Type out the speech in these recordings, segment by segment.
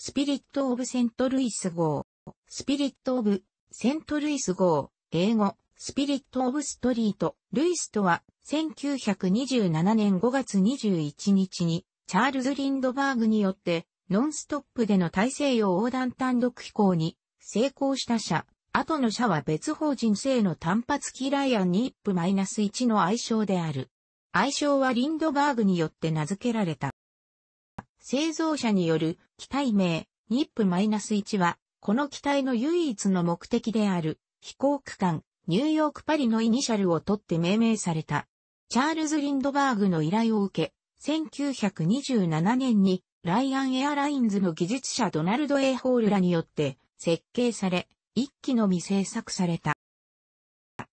スピリット・オブ・セント・ルイス号、スピリット・オブ・セント・ルイス号、英語、スピリット・オブ・ストリート、ルイスとは、1927年5月21日に、チャールズ・リンドバーグによって、ノンストップでの大西洋横断単独飛行に成功した車、後の車は別法人製の単発機ライアンニップ -1 の愛称である。愛称はリンドバーグによって名付けられた。製造者による機体名、ニップ -1 は、この機体の唯一の目的である飛行区間、ニューヨークパリのイニシャルを取って命名された。チャールズ・リンドバーグの依頼を受け、1927年にライアンエアラインズの技術者ドナルド・エホールらによって設計され、一機のみ製作された。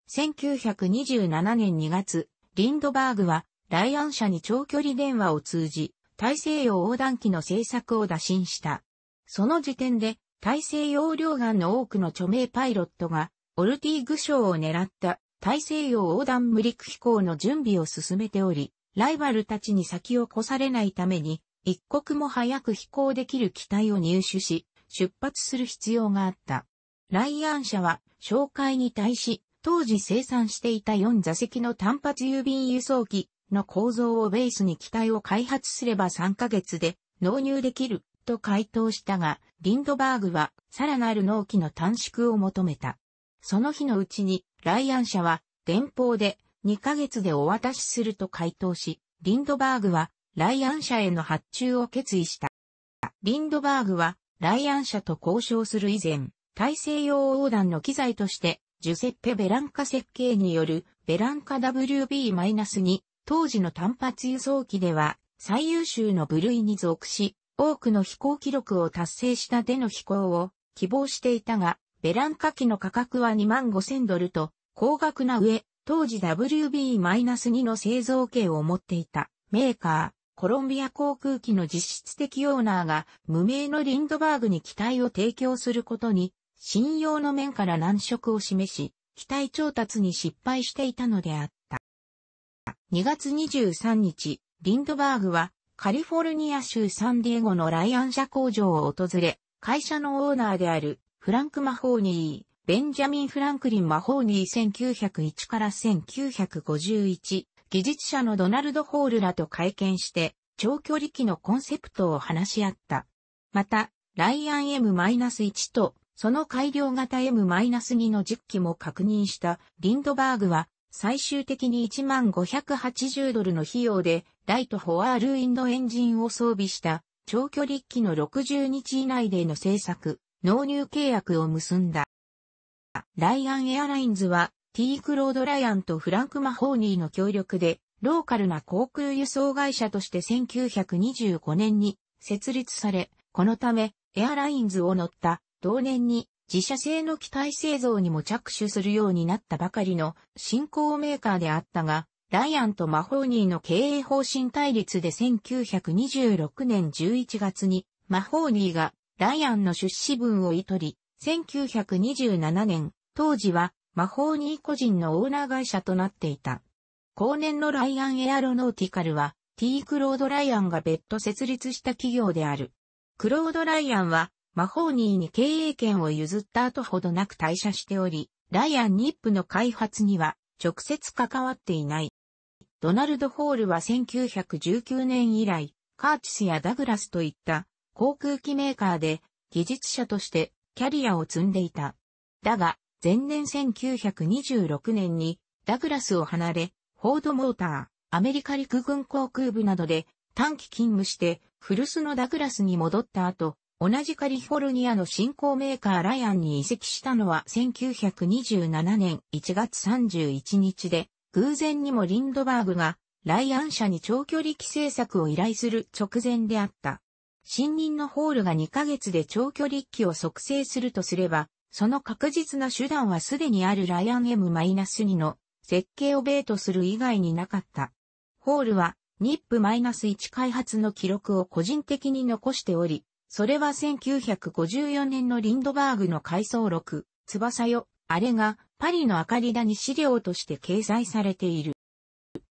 1927年2月、リンドバーグはライアン社に長距離電話を通じ、大西洋横断機の製作を打診した。その時点で大西洋両岸の多くの著名パイロットがオルティーグ賞を狙った大西洋横断無陸飛行の準備を進めており、ライバルたちに先を越されないために一刻も早く飛行できる機体を入手し、出発する必要があった。ライアン社は、紹介に対し、当時生産していた4座席の単発郵便輸送機の構造をベースに機体を開発すれば3ヶ月で納入できると回答したが、リンドバーグはさらなる納期の短縮を求めた。その日のうちに、ライアン社は電報で2ヶ月でお渡しすると回答し、リンドバーグはライアン社への発注を決意した。リンドバーグは、ライアン社と交渉する以前、大西洋横断の機材として、ジュセッペ・ベランカ設計によるベランカ WB-2 当時の単発輸送機では最優秀の部類に属し、多くの飛行記録を達成したでの飛行を希望していたが、ベランカ機の価格は2万5千ドルと高額な上、当時 WB-2 の製造権を持っていたメーカー、コロンビア航空機の実質的オーナーが無名のリンドバーグに機体を提供することに信用の面から難色を示し、機体調達に失敗していたのであった。2月23日、リンドバーグはカリフォルニア州サンディエゴのライアン社工場を訪れ、会社のオーナーであるフランク・マホーニー、ベンジャミン・フランクリン・マホーニー1901から1951、技術者のドナルド・ホールらと会見して、長距離機のコンセプトを話し合った。また、ライアン M-1 と、その改良型 M-2 の実機も確認したリンドバーグは、最終的に1580ドルの費用で、ライトフォワールウィンドエンジンを装備した長距離機の60日以内での製作、納入契約を結んだ。ライアンエアラインズは T. クロード・ライアンとフランク・マホーニーの協力で、ローカルな航空輸送会社として1925年に設立され、このため、エアラインズを乗った同年に自社製の機体製造にも着手するようになったばかりの新興メーカーであったが、ライアンとマホーニーの経営方針対立で1926年11月にマホーニーがライアンの出資分をい取り、1927年、当時はマホーニー個人のオーナー会社となっていた。後年のライアンエアロノーティカルは、T. クロード・ライアンが別途設立した企業である。クロード・ライアンは、マホーニーに経営権を譲った後ほどなく退社しており、ライアン・ニップの開発には直接関わっていない。ドナルド・ホールは1919年以来、カーチスやダグラスといった航空機メーカーで技術者としてキャリアを積んでいた。だが、前年1926年にダグラスを離れ、フォードモーター、アメリカ陸軍航空部などで短期勤務して古巣のダグラスに戻った後、同じカリフォルニアの新興メーカーライアンに移籍したのは1927年1月31日で、偶然にもリンドバーグがライアン社に長距離機製作を依頼する直前であった。新任のホールが2ヶ月で長距離機を測定するとすれば、その確実な手段はすでにあるライアン M-2 の設計をベートする以外になかった。ホールはニップ -1 開発の記録を個人的に残しており、それは1954年のリンドバーグの回想録、翼よ、あれがパリの明かりだに資料として掲載されている。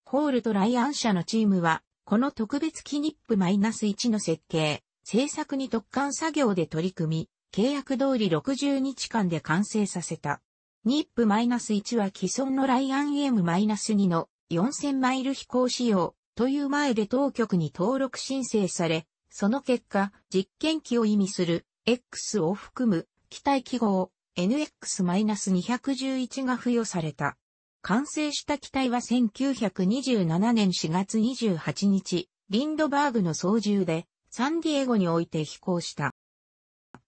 ホールとライアン社のチームは、この特別機ニップ -1 の設計、制作に特艦作業で取り組み、契約通り60日間で完成させた。ニップ -1 は既存のライアン M-2 の4000マイル飛行仕様という前で当局に登録申請され、その結果、実験機を意味する X を含む機体記号 NX-211 が付与された。完成した機体は1927年4月28日、リンドバーグの操縦でサンディエゴにおいて飛行した。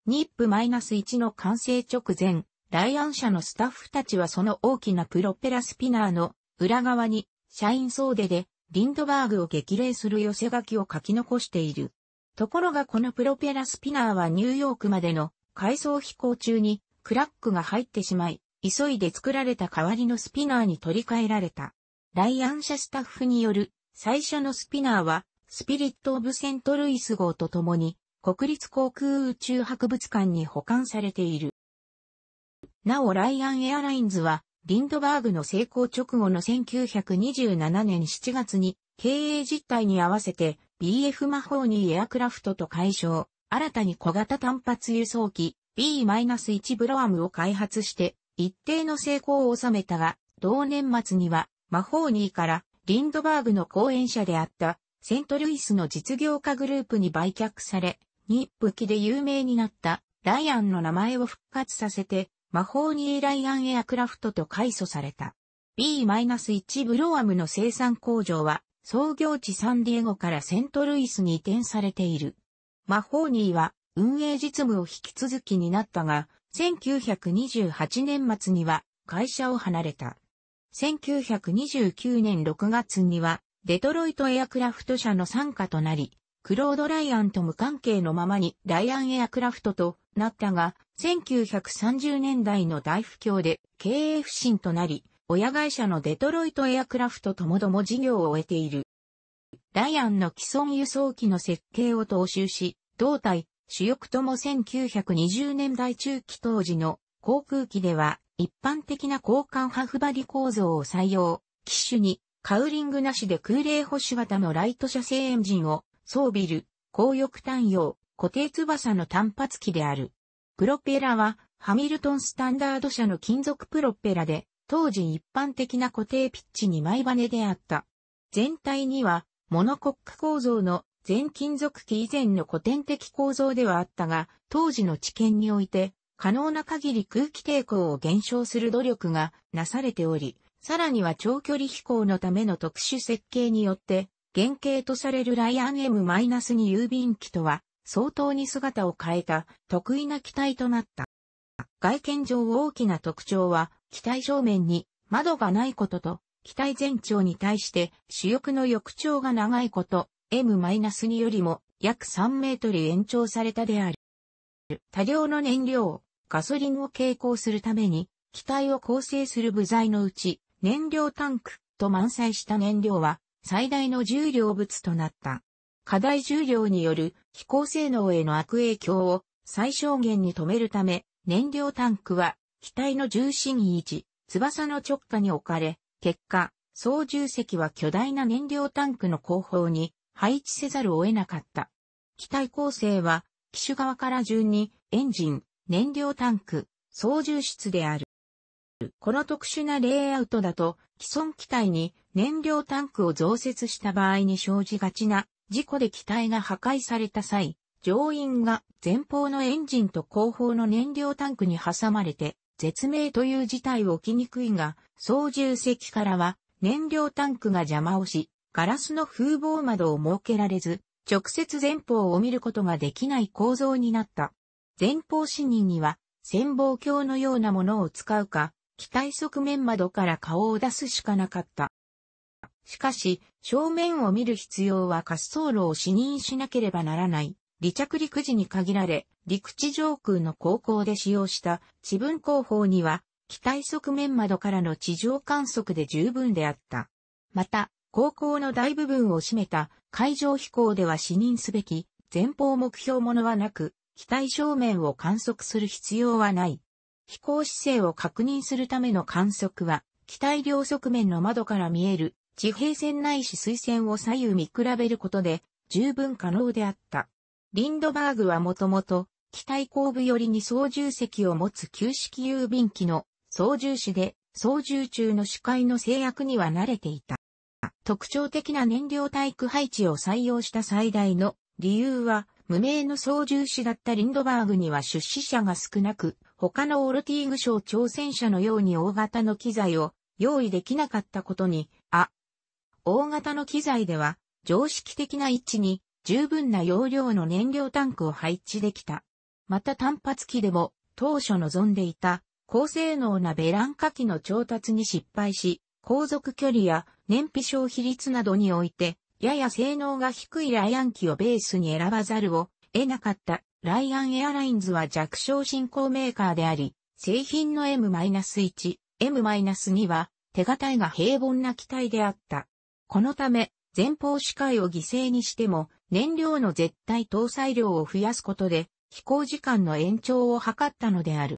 NYP-1 の完成直前、ライアン社のスタッフたちはその大きなプロペラスピナーの裏側に社員総出でリンドバーグを激励する寄せ書きを書き残している。ところがこのプロペラスピナーはニューヨークまでの回送飛行中にクラックが入ってしまい、急いで作られた代わりのスピナーに取り替えられた。ライアン社スタッフによる最初のスピナーはスピリット・オブ・セントルイス号と共に国立航空宇宙博物館に保管されている。なおライアンエアラインズは、リンドバーグの成功直後の1927年7月に、経営実態に合わせて、BF マホーニーエアクラフトと改称、新たに小型単発輸送機 B-1 ブロアムを開発して、一定の成功を収めたが、同年末には、マホーニーからリンドバーグの後援者であったセントルイスの実業家グループに売却され、日武器で有名になったライアンの名前を復活させて、マホーニーライアンエアクラフトと改祖された。B-1 ブロアムの生産工場は創業地サンディエゴからセントルイスに移転されている。マホーニーは運営実務を引き続きになったが、1928年末には会社を離れた。1929年6月にはデトロイトエアクラフト社の参加となり、クロード・ライアンと無関係のままにライアンエアクラフトとなったが、1930年代の大不況で経営不振となり、親会社のデトロイトエアクラフトともども事業を終えている。ライアンの既存輸送機の設計を踏襲し、胴体、主翼とも1920年代中期当時の航空機では一般的な交換ハフバリ構造を採用、機種にカウリングなしで空冷保守型のライト車製エンジンを装備る、高翼単葉、固定翼の単発機である。プロペラは、ハミルトンスタンダード社の金属プロペラで、当時一般的な固定ピッチに前羽であった。全体には、モノコック構造の全金属機以前の古典的構造ではあったが、当時の知見において、可能な限り空気抵抗を減少する努力がなされており、さらには長距離飛行のための特殊設計によって、原型とされるライアン M-2 郵便機とは相当に姿を変えた得意な機体となった。外見上大きな特徴は機体正面に窓がないことと機体全長に対して主翼の翼長が長いこと M-2 よりも約3メートル延長されたである。多量の燃料、ガソリンを傾向するために機体を構成する部材のうち燃料タンクと満載した燃料は最大の重量物となった。過大重量による飛行性能への悪影響を最小限に止めるため、燃料タンクは機体の重心位置、翼の直下に置かれ、結果、操縦席は巨大な燃料タンクの後方に配置せざるを得なかった。機体構成は、機種側から順にエンジン、燃料タンク、操縦室である。この特殊なレイアウトだと、既存機体に燃料タンクを増設した場合に生じがちな事故で機体が破壊された際、乗員が前方のエンジンと後方の燃料タンクに挟まれて、絶命という事態を起きにくいが、操縦席からは燃料タンクが邪魔をし、ガラスの風防窓を設けられず、直接前方を見ることができない構造になった。前方視認には、潜望鏡のようなものを使うか、機体側面窓から顔を出すしかなかった。しかし、正面を見る必要は滑走路を視認しなければならない。離着陸時に限られ、陸地上空の航行で使用した地分後方には、機体側面窓からの地上観測で十分であった。また、航行の大部分を占めた海上飛行では視認すべき前方目標ものはなく、機体正面を観測する必要はない。飛行姿勢を確認するための観測は、機体両側面の窓から見える地平線ないし水線を左右見比べることで十分可能であった。リンドバーグはもともと、機体後部寄りに操縦席を持つ旧式郵便機の操縦士で、操縦中の視界の制約には慣れていた。特徴的な燃料体育配置を採用した最大の理由は、無名の操縦士だったリンドバーグには出資者が少なく、他のオルティーグ賞挑戦者のように大型の機材を用意できなかったことに、あ、大型の機材では常識的な位置に十分な容量の燃料タンクを配置できた。また単発機でも当初望んでいた高性能なベランカ機の調達に失敗し、航続距離や燃費消費率などにおいて、やや性能が低いライアン機をベースに選ばざるを得なかったライアンエアラインズは弱小進行メーカーであり、製品の M-1、M-2 は手堅いが平凡な機体であった。このため、前方視界を犠牲にしても燃料の絶対搭載量を増やすことで飛行時間の延長を図ったのである。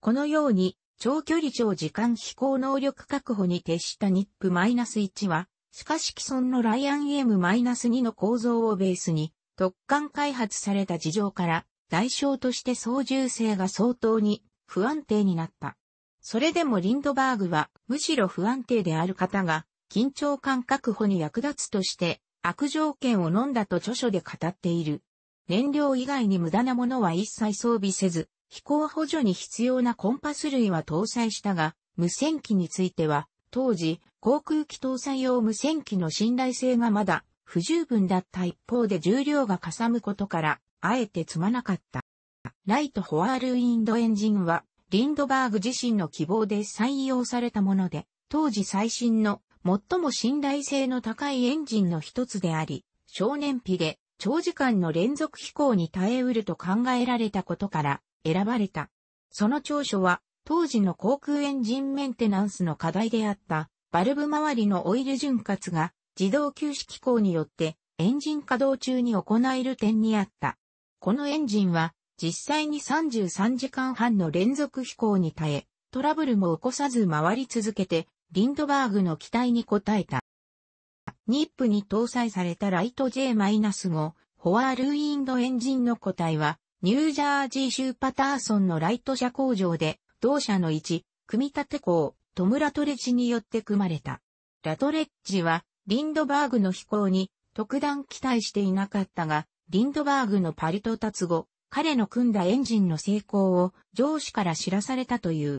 このように長距離長時間飛行能力確保に徹したニップ -1 は、しかし既存のライアン M-2 の構造をベースに、特艦開発された事情から、代償として操縦性が相当に不安定になった。それでもリンドバーグは、むしろ不安定である方が、緊張感確保に役立つとして、悪条件を飲んだと著書で語っている。燃料以外に無駄なものは一切装備せず、飛行補助に必要なコンパス類は搭載したが、無線機については、当時、航空機搭載用無線機の信頼性がまだ不十分だった一方で重量がかさむことから、あえて積まなかった。ライト・フォワールウィンドエンジンは、リンドバーグ自身の希望で採用されたもので、当時最新の最も信頼性の高いエンジンの一つであり、少年費で長時間の連続飛行に耐えうると考えられたことから、選ばれた。その長所は、当時の航空エンジンメンテナンスの課題であった、バルブ周りのオイル潤滑が自動休止機構によってエンジン稼働中に行える点にあった。このエンジンは実際に33時間半の連続飛行に耐え、トラブルも起こさず回り続けて、リンドバーグの期待に応えた。ニップに搭載されたライト J-5 フォワールウィンドエンジンの個体は、ニュージャージー州パターソンのライト車工場で、同社の1、組み立て工、トム・ラトレッジによって組まれた。ラトレッジは、リンドバーグの飛行に特段期待していなかったが、リンドバーグのパリと立つ後、彼の組んだエンジンの成功を上司から知らされたという。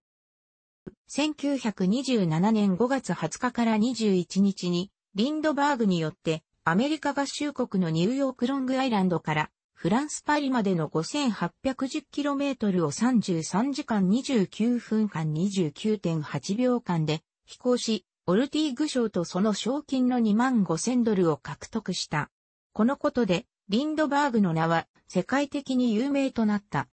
1927年5月20日から21日に、リンドバーグによってアメリカ合衆国のニューヨークロングアイランドからフランスパリまでの 5810km を33時間29分間29.8秒間で飛行し、オルティーグ賞とその賞金の2万5000ドルを獲得した。このことで、リンドバーグの名は世界的に有名となった。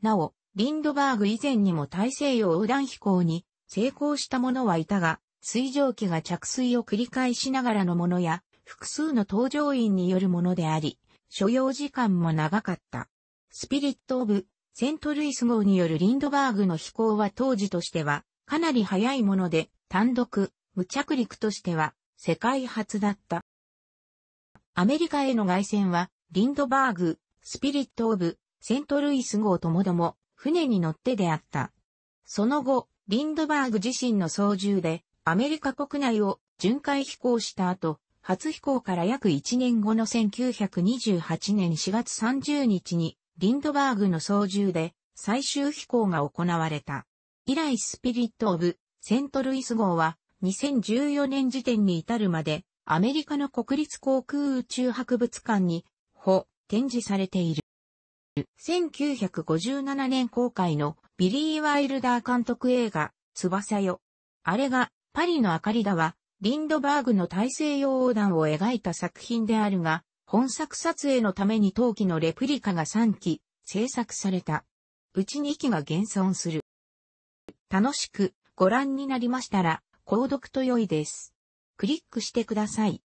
なお、リンドバーグ以前にも大西洋横断飛行に成功した者はいたが、水蒸気が着水を繰り返しながらのものや、複数の搭乗員によるものであり、所要時間も長かった。スピリット・オブ・セントルイス号によるリンドバーグの飛行は当時としてはかなり早いもので単独、無着陸としては世界初だった。アメリカへの外戦はリンドバーグ、スピリット・オブ・セントルイス号ともども船に乗ってであった。その後、リンドバーグ自身の操縦でアメリカ国内を巡回飛行した後、初飛行から約1年後の1928年4月30日に、リンドバーグの操縦で最終飛行が行われた。以来スピリット・オブ・セントルイス号は2014年時点に至るまでアメリカの国立航空宇宙博物館に、ほ、展示されている。1957年公開のビリー・ワイルダー監督映画、翼よ。あれがパリの明かりだはリンドバーグの大西洋横断を描いた作品であるが、本作撮影のために陶器のレプリカが3機制作された。うち2機が現存する。楽しくご覧になりましたら、購読と良いです。クリックしてください。